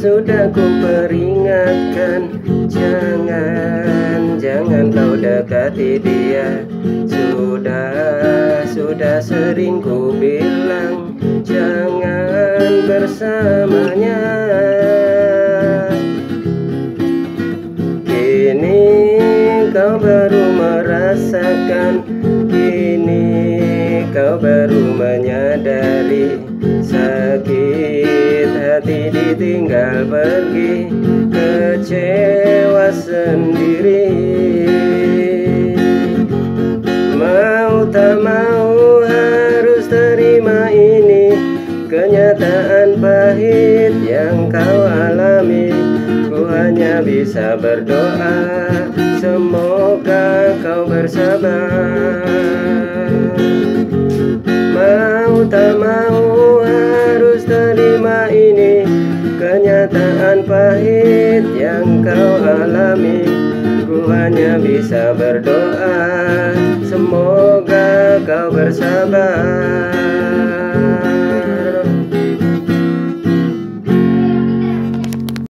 sudah ku peringatkan. Jangan, jangan kau dekati dia. Sudah, sudah sering ku bilang Jangan bersamanya. Kini kau baru merasakan Kini kau baru menyadari Sakit hati ditinggal pergi Kecewa sendiri. Mau tak mau harus terima ini Kenyataan pahit yang kau alami. Ku hanya bisa berdoa Semoga kau bersabar. Mau tak mau Kenyataan pahit yang kau alami. Ku hanya bisa berdoa. Semoga kau bersabar